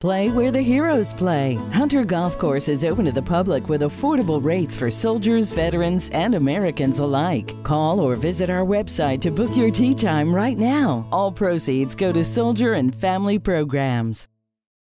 Play where the heroes play. Hunter Golf Course is open to the public with affordable rates for soldiers, veterans, and Americans alike. Call or visit our website to book your tee time right now. All proceeds go to soldier and family programs.